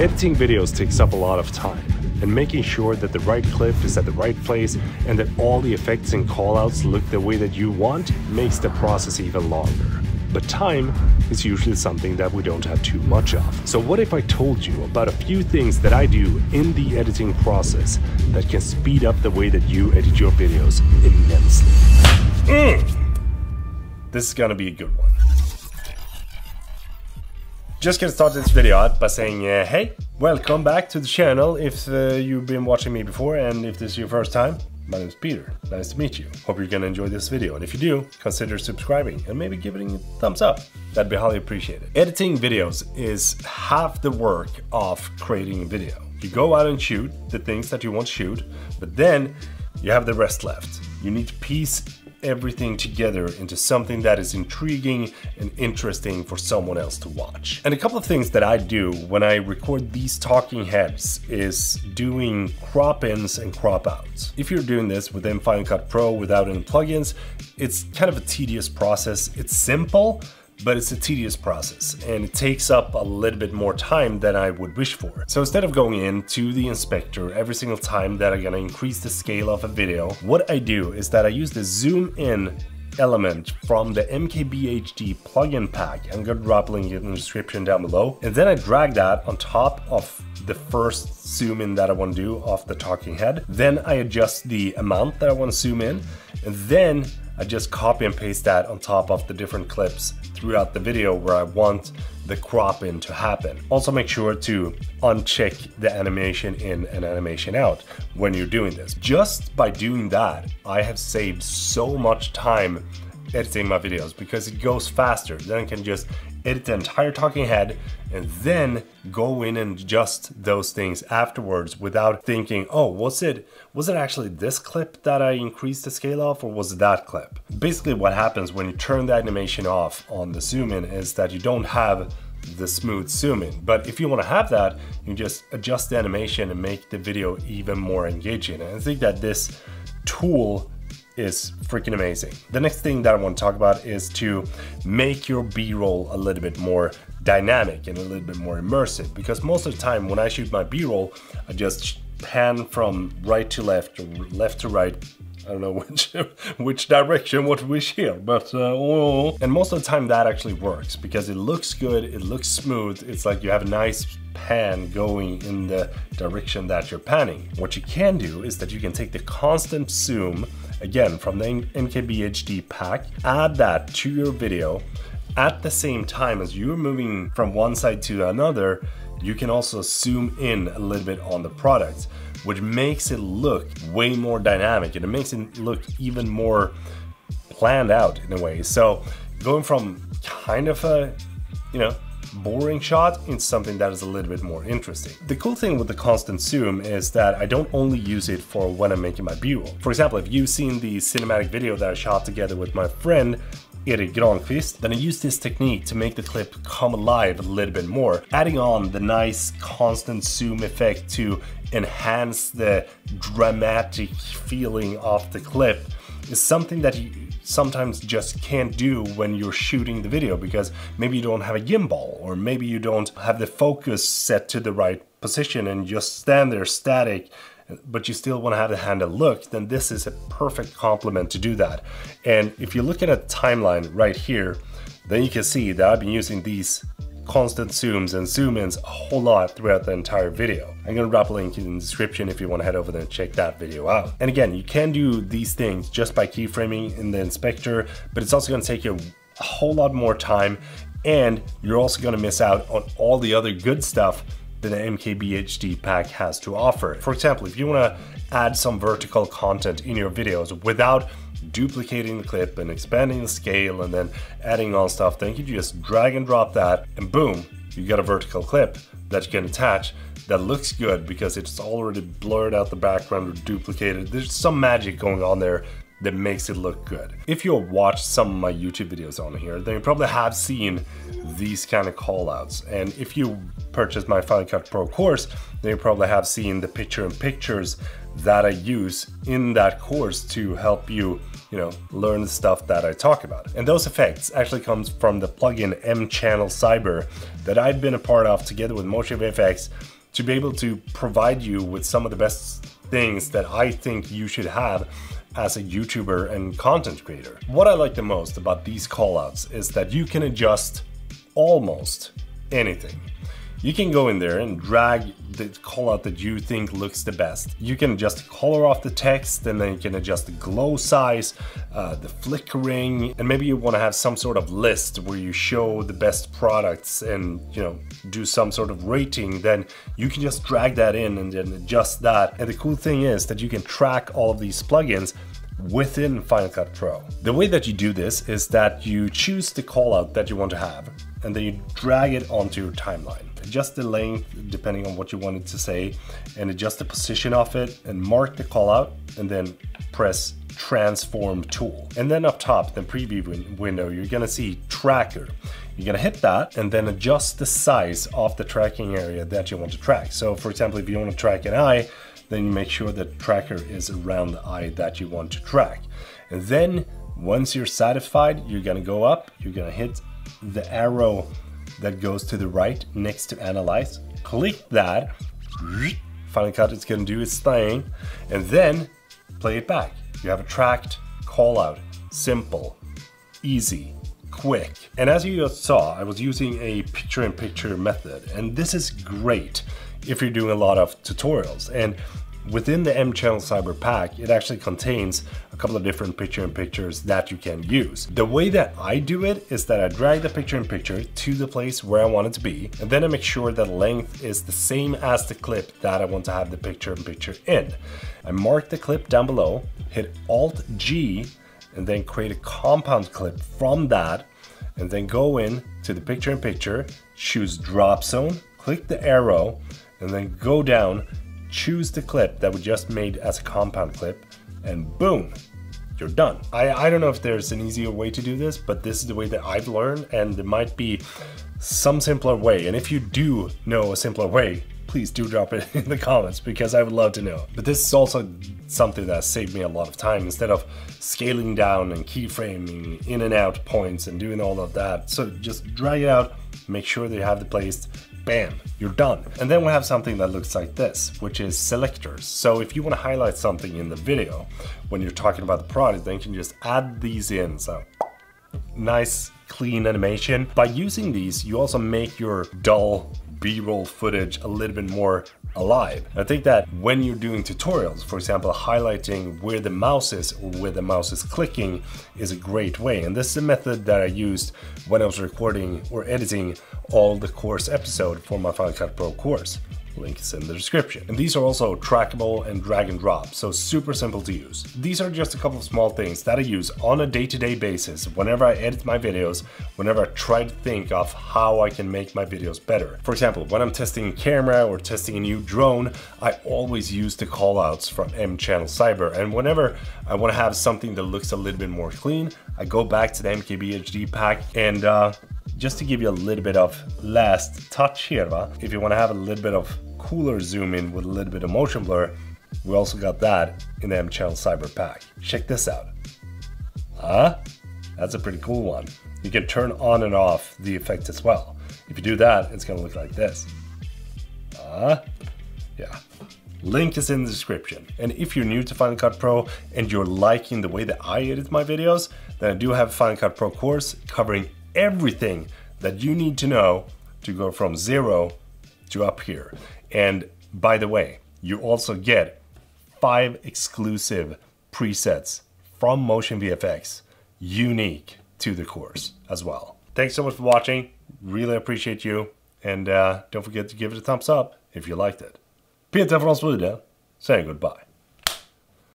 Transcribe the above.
Editing videos takes up a lot of time, and making sure that the right clip is at the right place and that all the effects and callouts look the way that you want makes the process even longer. But time is usually something that we don't have too much of. So what if I told you about a few things that I do in the editing process that can speed up the way that you edit your videos immensely? Mm. This is gonna be a good one. Just gonna start this video out by saying uh, hey, welcome back to the channel if uh, you've been watching me before and if this is your first time. My name is Peter. Nice to meet you. Hope you're gonna enjoy this video, and if you do, consider subscribing and maybe giving it a thumbs up. That'd be highly appreciated. Editing videos is half the work of creating a video. You go out and shoot the things that you want to shoot, but then you have the rest left. You need to piece everything together into something that is intriguing and interesting for someone else to watch. And a couple of things that I do when I record these talking heads is doing crop ins and crop outs. If you're doing this within Final Cut Pro without any plugins, it's kind of a tedious process. It's simple, but it's a tedious process and it takes up a little bit more time than I would wish for. So instead of going into the inspector every single time that I'm gonna increase the scale of a video, what I do is that I use the zoom in element from the MKBHD plugin pack. I'm gonna drop a link in the description down below. And then I drag that on top of the first zoom in that I want to do of the talking head. Then I adjust the amount that I want to zoom in. And then I just copy and paste that on top of the different clips throughout the video where I want the crop in to happen. Also make sure to uncheck the animation in and animation out when you're doing this. Just by doing that, I have saved so much time editing my videos because it goes faster. Then I can just edit the entire talking head and then go in and adjust those things afterwards without thinking, oh, was it was it actually this clip that I increased the scale of or was it that clip? Basically what happens when you turn the animation off on the zoom in is that you don't have the smooth zoom in. But if you want to have that, you just adjust the animation and make the video even more engaging. And I think that this tool is freaking amazing. The next thing that I want to talk about is to make your b-roll a little bit more dynamic and a little bit more immersive because most of the time when I shoot my b-roll I just pan from right to left or left to right I don't know which which direction what we here, but uh, oh. and most of the time that actually works because it looks good, it looks smooth. It's like you have a nice pan going in the direction that you're panning. What you can do is that you can take the constant zoom again from the MKBHD pack, add that to your video at the same time as you're moving from one side to another, you can also zoom in a little bit on the product, which makes it look way more dynamic and it makes it look even more planned out in a way. So going from kind of a, you know, boring shot into something that is a little bit more interesting. The cool thing with the constant zoom is that I don't only use it for when I'm making my b-roll. For example, if you've seen the cinematic video that I shot together with my friend, Erik Granqvist, then I use this technique to make the clip come alive a little bit more, adding on the nice constant zoom effect to enhance the dramatic feeling of the clip is something that you sometimes just can't do when you're shooting the video because maybe you don't have a gimbal or maybe you don't have the focus set to the right position and just stand there static but you still want to have the handle look, then this is a perfect complement to do that. And if you look at a timeline right here, then you can see that I've been using these constant zooms and zoom ins a whole lot throughout the entire video. I'm gonna drop a link in the description if you wanna head over there and check that video out. And again, you can do these things just by keyframing in the inspector, but it's also gonna take you a whole lot more time and you're also gonna miss out on all the other good stuff that the MKBHD pack has to offer. For example, if you want to add some vertical content in your videos without duplicating the clip and expanding the scale and then adding on stuff, then you just drag and drop that and boom, you get a vertical clip that you can attach that looks good because it's already blurred out the background or duplicated. There's some magic going on there that makes it look good. If you've watched some of my YouTube videos on here, then you probably have seen these kind of callouts. And if you purchased my Final Cut Pro course, then you probably have seen the picture in pictures that I use in that course to help you you know, learn the stuff that I talk about. And those effects actually comes from the plugin M Channel Cyber that I've been a part of together with Motion VFX to be able to provide you with some of the best things that I think you should have as a YouTuber and content creator. What I like the most about these callouts is that you can adjust almost anything. You can go in there and drag the callout that you think looks the best. You can adjust the color of the text and then you can adjust the glow size, uh, the flickering, and maybe you want to have some sort of list where you show the best products and you know do some sort of rating, then you can just drag that in and then adjust that. And the cool thing is that you can track all of these plugins within Final Cut Pro. The way that you do this is that you choose the callout that you want to have and then you drag it onto your timeline adjust the length depending on what you wanted to say and adjust the position of it and mark the callout and then press transform tool. And then up top, the preview win window, you're gonna see tracker. You're gonna hit that and then adjust the size of the tracking area that you want to track. So for example, if you want to track an eye, then you make sure that tracker is around the eye that you want to track. And then once you're satisfied, you're gonna go up, you're gonna hit the arrow that goes to the right next to analyze. Click that. Final Cut is going to do its thing and then play it back. You have a tracked call out. Simple, easy, quick. And as you just saw, I was using a picture in picture method and this is great if you're doing a lot of tutorials. And Within the M-Channel Cyber Pack, it actually contains a couple of different picture-in-pictures that you can use. The way that I do it is that I drag the picture-in-picture -picture to the place where I want it to be, and then I make sure that length is the same as the clip that I want to have the picture-in-picture -picture in. I mark the clip down below, hit Alt-G, and then create a compound clip from that, and then go in to the picture-in-picture, -picture, choose drop zone, click the arrow, and then go down choose the clip that we just made as a compound clip, and boom, you're done. I, I don't know if there's an easier way to do this, but this is the way that I've learned, and there might be some simpler way. And if you do know a simpler way, please do drop it in the comments because I would love to know. But this is also something that saved me a lot of time instead of scaling down and keyframing in and out points and doing all of that. So just drag it out, make sure that you have the place bam, you're done. And then we have something that looks like this, which is selectors. So if you want to highlight something in the video, when you're talking about the product, then you can just add these in. So nice clean animation. By using these, you also make your dull B-roll footage a little bit more alive. I think that when you're doing tutorials, for example, highlighting where the mouse is or where the mouse is clicking is a great way. And this is a method that I used when I was recording or editing all the course episode for my Final Cut Pro course. Link is in the description. And these are also trackable and drag and drop, so super simple to use. These are just a couple of small things that I use on a day-to-day -day basis whenever I edit my videos, whenever I try to think of how I can make my videos better. For example, when I'm testing a camera or testing a new drone, I always use the callouts from M-Channel Cyber. And whenever I want to have something that looks a little bit more clean, I go back to the MKBHD pack and uh, just to give you a little bit of last touch here, if you want to have a little bit of cooler zoom in with a little bit of motion blur, we also got that in the M-Channel Cyber Pack. Check this out. Huh? That's a pretty cool one. You can turn on and off the effect as well. If you do that, it's gonna look like this. Huh? Yeah. Link is in the description. And if you're new to Final Cut Pro and you're liking the way that I edit my videos, then I do have a Final Cut Pro course covering everything that you need to know to go from zero to up here. And by the way, you also get five exclusive presets from Motion VFX unique to the course as well. Thanks so much for watching. Really appreciate you. And uh, don't forget to give it a thumbs up if you liked it. Peter från Sweden saying goodbye.